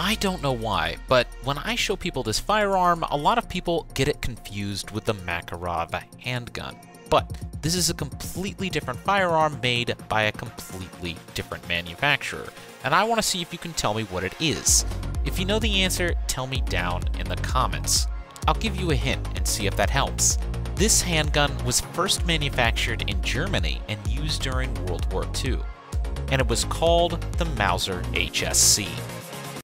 I don't know why, but when I show people this firearm, a lot of people get it confused with the Makarov handgun. But this is a completely different firearm made by a completely different manufacturer, and I want to see if you can tell me what it is. If you know the answer, tell me down in the comments. I'll give you a hint and see if that helps. This handgun was first manufactured in Germany and used during World War II, and it was called the Mauser HSC.